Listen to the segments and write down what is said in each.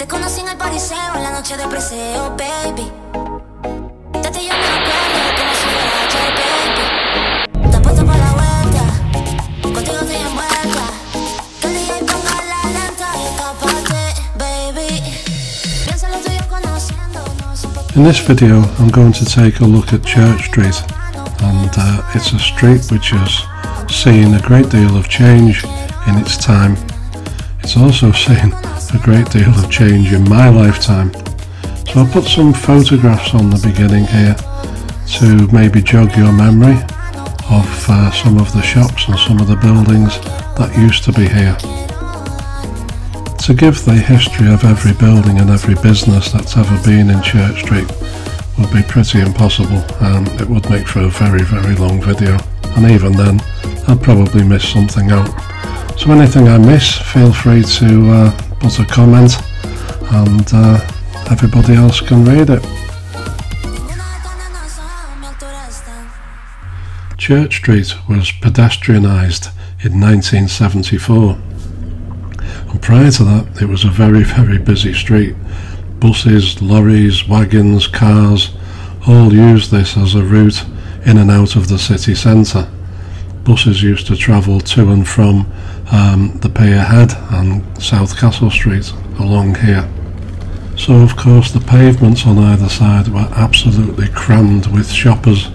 Te conocí en el pariseo, en la noche de preseo, baby. Yo me acuerdo como si fuera ayer, baby. Te la vuelta, contigo envuelta. Que el ponga la lenta y escapate, baby. Conociéndonos. In this video I'm going to take a look at Church Street and uh, it's a street which has seen a great deal of change in its time. It's also seen a great deal of change in my lifetime. So I'll put some photographs on the beginning here to maybe jog your memory of uh, some of the shops and some of the buildings that used to be here. To give the history of every building and every business that's ever been in Church Street would be pretty impossible and it would make for a very very long video and even then I'd probably miss something out. So anything I miss feel free to uh, put a comment and uh, everybody else can read it. Church Street was pedestrianised in 1974 and prior to that it was a very very busy street. Buses, lorries, wagons, cars all used this as a route in and out of the city centre. Buses used to travel to and from um, the Pier Head and South Castle Street along here. So of course the pavements on either side were absolutely crammed with shoppers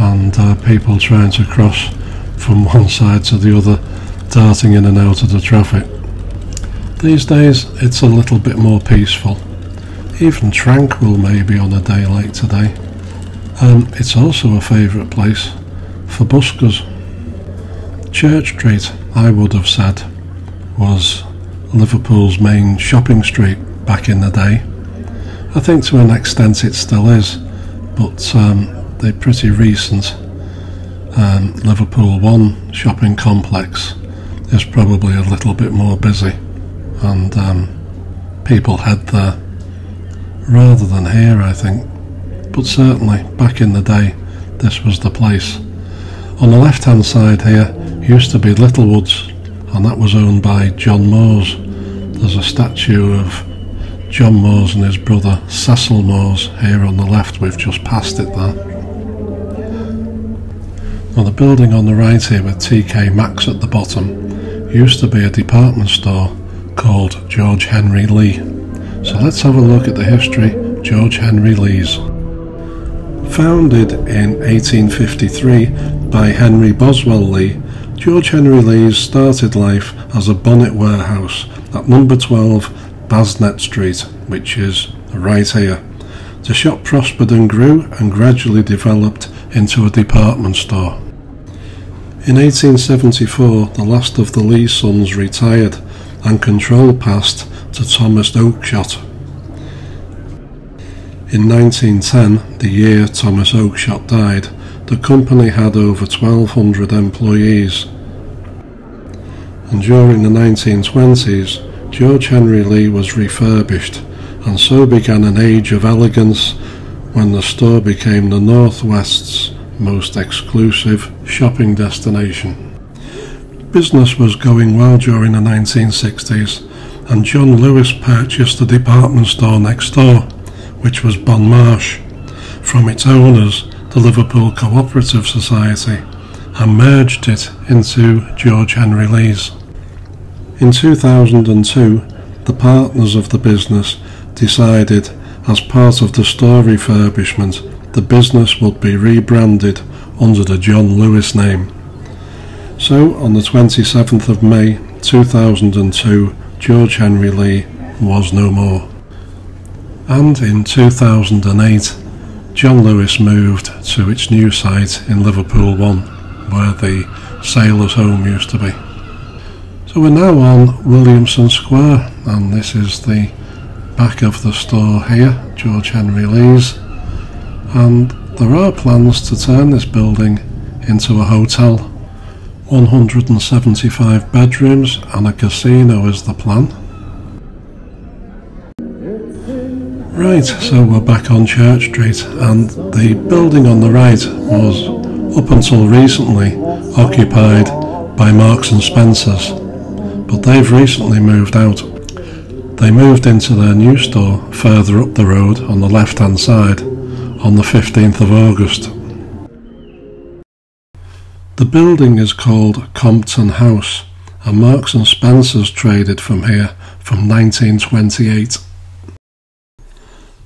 and uh, people trying to cross from one side to the other, darting in and out of the traffic. These days it's a little bit more peaceful, even tranquil maybe on a day like today. Um, it's also a favourite place for buskers. Church Street, I would have said, was Liverpool's main shopping street back in the day. I think to an extent it still is, but um, the pretty recent um, Liverpool One shopping complex is probably a little bit more busy, and um, people head there rather than here, I think. But certainly, back in the day, this was the place. On the left hand side here used to be Littlewoods, and that was owned by John Moores. There's a statue of John Moores and his brother Cecil Moores here on the left, we've just passed it there. Now, the building on the right here with TK Maxx at the bottom used to be a department store called George Henry Lee. So let's have a look at the history George Henry Lee's. Founded in 1853 by Henry Boswell Lee, George Henry Lee's started life as a bonnet warehouse at number 12 Basnett Street, which is right here. The shop prospered and grew and gradually developed into a department store. In 1874, the last of the Lee sons retired and control passed to Thomas Oakeshott. In 1910, the year Thomas Oakeshott died, the company had over 1,200 employees. And during the 1920s, George Henry Lee was refurbished, and so began an age of elegance when the store became the Northwest's most exclusive shopping destination. Business was going well during the 1960s, and John Lewis purchased the department store next door, which was Bon Marche, from its owners, the Liverpool Cooperative Society, and merged it into George Henry Lee's. In 2002, the partners of the business decided, as part of the store refurbishment, the business would be rebranded under the John Lewis name. So, on the 27th of May 2002, George Henry Lee was no more. And in 2008, John Lewis moved to its new site in Liverpool 1, where the Sailors' Home used to be. So we're now on Williamson Square, and this is the back of the store here, George Henry Lee's. And there are plans to turn this building into a hotel 175 bedrooms and a casino is the plan. Right, so we're back on Church Street, and the building on the right was, up until recently, occupied by Marks and Spencers, but they've recently moved out. They moved into their new store further up the road on the left hand side on the 15th of August. The building is called Compton House and Marks and Spencer's traded from here from 1928.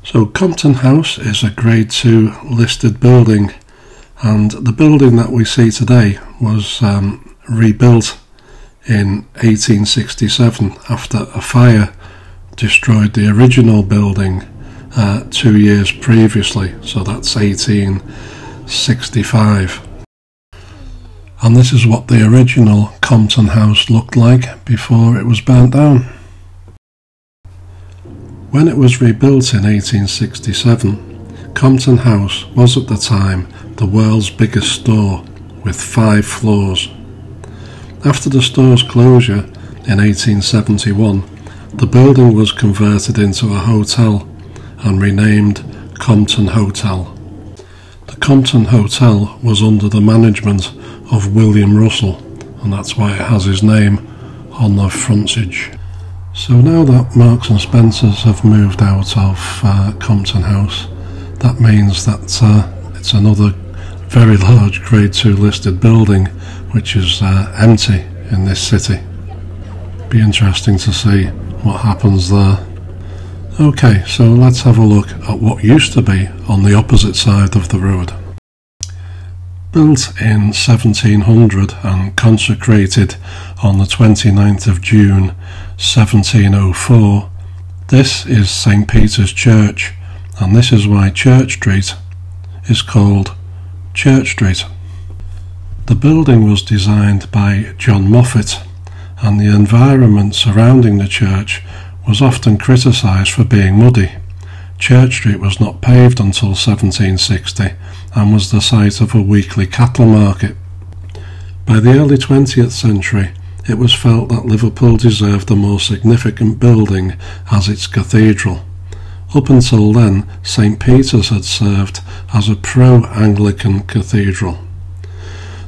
So Compton House is a Grade 2 listed building and the building that we see today was um, rebuilt in 1867 after a fire destroyed the original building uh, two years previously, so that's 1865. And this is what the original Compton House looked like before it was burnt down. When it was rebuilt in 1867, Compton House was at the time the world's biggest store with five floors. After the store's closure in 1871, the building was converted into a hotel and renamed Compton Hotel. The Compton Hotel was under the management of William Russell, and that's why it has his name on the frontage. So now that Marks and Spencers have moved out of uh, Compton House, that means that uh, it's another very large Grade 2 listed building which is uh, empty in this city. Be interesting to see what happens there. Okay, so let's have a look at what used to be on the opposite side of the road. Built in 1700 and consecrated on the 29th of June 1704, this is St Peter's Church, and this is why Church Street is called Church Street. The building was designed by John Moffat, and the environment surrounding the church was often criticised for being muddy. Church Street was not paved until 1760 and was the site of a weekly cattle market. By the early 20th century, it was felt that Liverpool deserved a more significant building as its cathedral. Up until then, St Peter's had served as a pro-Anglican cathedral.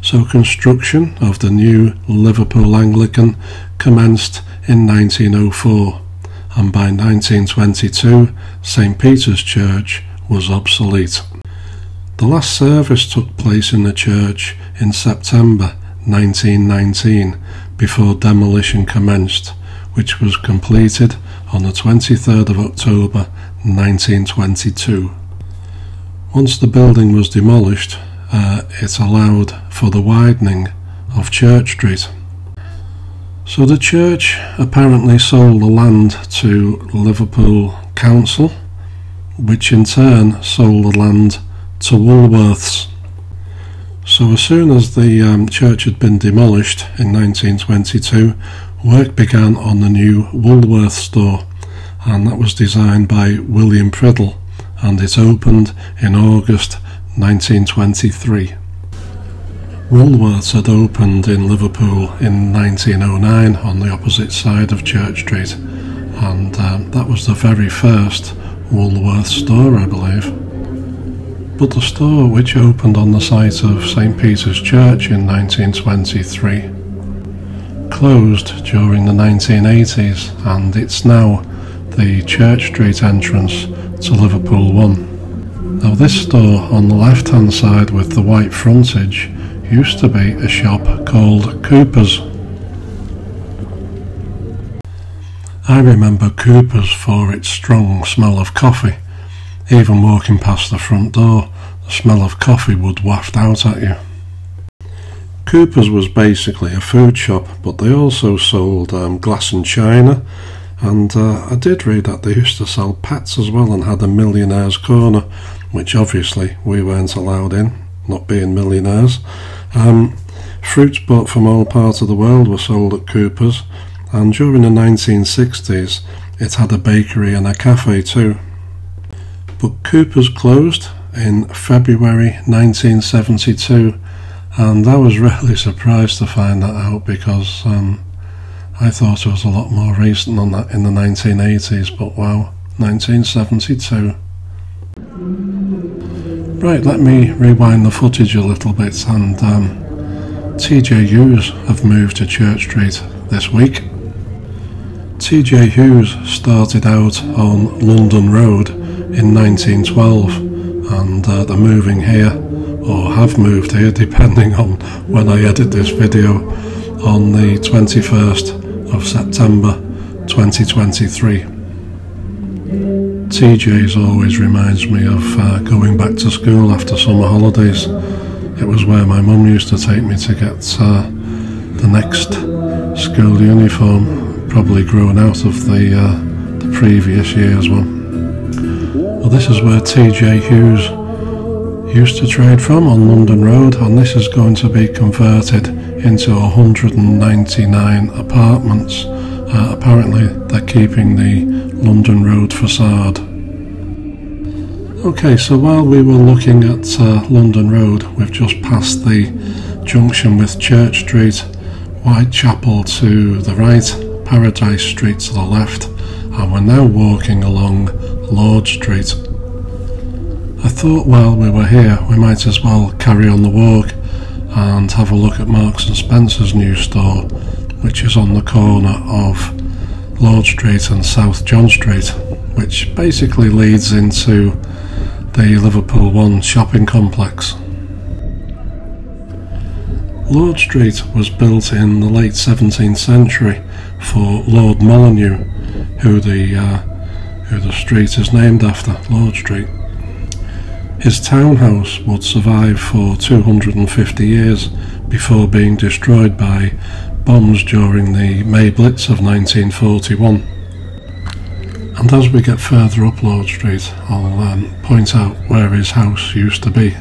So construction of the new Liverpool Anglican commenced in 1904 and by 1922 St Peter's Church was obsolete. The last service took place in the church in September 1919 before demolition commenced, which was completed on the 23rd of October 1922. Once the building was demolished, uh, it allowed for the widening of Church Street. So the church apparently sold the land to Liverpool Council, which in turn sold the land to Woolworths. So as soon as the um, church had been demolished in 1922, work began on the new Woolworth store, and that was designed by William Priddle, and it opened in August 1923. Woolworths had opened in Liverpool in 1909 on the opposite side of Church Street, and um, that was the very first Woolworths store, I believe. But the store, which opened on the site of St Peter's Church in 1923, closed during the 1980s, and it's now the Church Street entrance to Liverpool 1. Now, this store on the left hand side with the white frontage used to be a shop called Cooper's. I remember Cooper's for its strong smell of coffee even walking past the front door, the smell of coffee would waft out at you. Cooper's was basically a food shop, but they also sold um, glass and china, and uh, I did read that they used to sell pets as well and had a millionaire's corner, which obviously we weren't allowed in, not being millionaires. Um, fruits bought from all parts of the world were sold at Cooper's, and during the 1960s it had a bakery and a cafe too. But Cooper's closed in February 1972 and I was really surprised to find that out because um, I thought it was a lot more recent than that in the 1980s but wow 1972 right let me rewind the footage a little bit and um, Hughes have moved to Church Street this week T.J. Hughes started out on London Road in 1912 and uh, they're moving here or have moved here depending on when I edit this video on the 21st of September 2023. TJ's always reminds me of uh, going back to school after summer holidays. It was where my mum used to take me to get uh, the next school uniform, probably grown out of the, uh, the previous year's one. Well, this is where TJ Hughes used to trade from on London Road, and this is going to be converted into 199 apartments. Uh, apparently, they're keeping the London Road facade. Okay, so while we were looking at uh, London Road, we've just passed the junction with Church Street, Whitechapel to the right, Paradise Street to the left, and we're now walking along Lord Street. I thought while we were here, we might as well carry on the walk and have a look at Marks and Spencer's new store, which is on the corner of Lord Street and South John Street, which basically leads into the Liverpool One shopping complex. Lord Street was built in the late 17th century for Lord Molyneux, who the uh, who the street is named after, Lord Street. His townhouse would survive for 250 years before being destroyed by bombs during the May Blitz of 1941. And as we get further up Lord Street, I'll um, point out where his house used to be.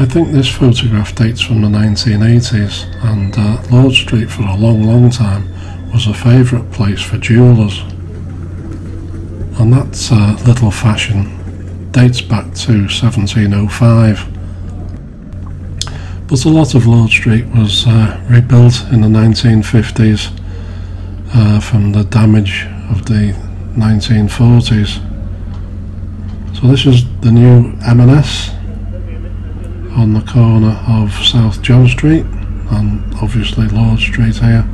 I think this photograph dates from the 1980s, and uh, Lord Street for a long, long time was a favourite place for jewellers. And that uh, little fashion dates back to 1705. But a lot of Lord Street was uh, rebuilt in the 1950s uh, from the damage of the 1940s. So this is the new M&S on the corner of South John Street and obviously Lord Street here.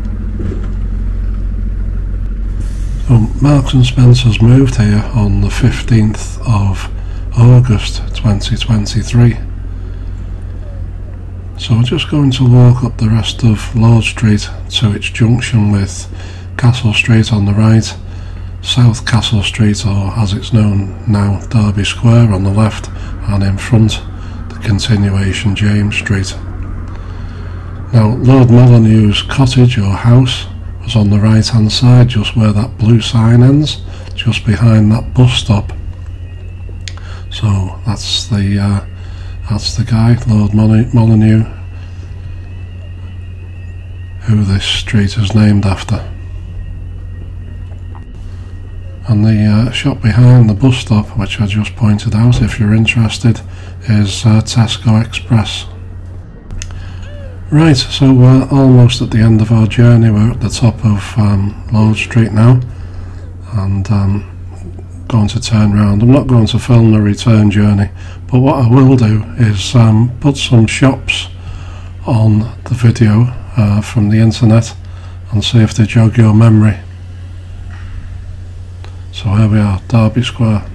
So Marks and Spencer's moved here on the 15th of August 2023. So we're just going to walk up the rest of Lord Street to its junction with Castle Street on the right, South Castle Street or as it's known now Derby Square on the left and in front the continuation James Street. Now Lord Molyneux's cottage or house was on the right hand side just where that blue sign ends, just behind that bus stop so that's the uh, that's the guy, Lord Molyneux, who this street is named after. And the uh, shop behind the bus stop, which I just pointed out, if you're interested, is uh, Tesco Express. Right, so we're almost at the end of our journey. We're at the top of um, Lord Street now, and um, going to turn around. I'm not going to film the return journey, but what I will do is um, put some shops on the video uh, from the internet and see if they jog your memory. So here we are, Derby Square.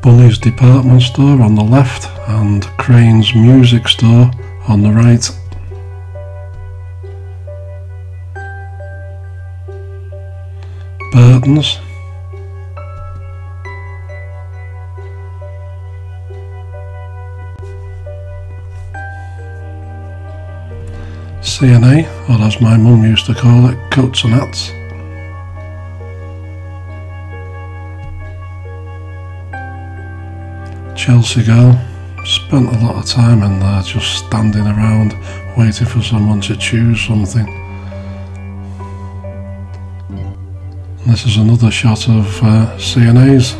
Bunney's department store on the left and Crane's music store on the right Burton's. C&A, or as my mum used to call it, coats and hats. Chelsea girl, spent a lot of time in there just standing around waiting for someone to choose something. This is another shot of uh, C&A's.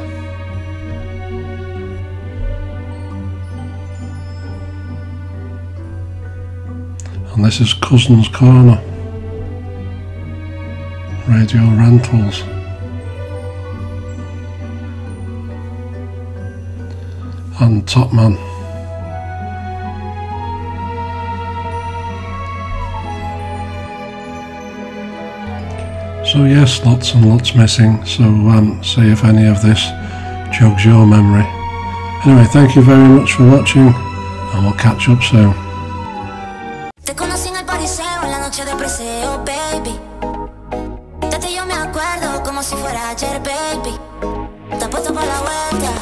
And this is Cousins Corner. Radio Rentals. And Topman. So yes, lots and lots missing. So um, see if any of this jogs your memory. Anyway, thank you very much for watching, and we'll catch up soon. Si fuera ayer, baby. Te puesto por la vuelta,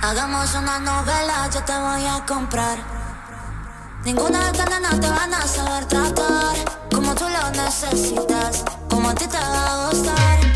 Hagamos una novela, yo te voy a comprar. Ninguna de estas nenas te van a saber tratar como tú lo necesitas, como a ti te va a gustar.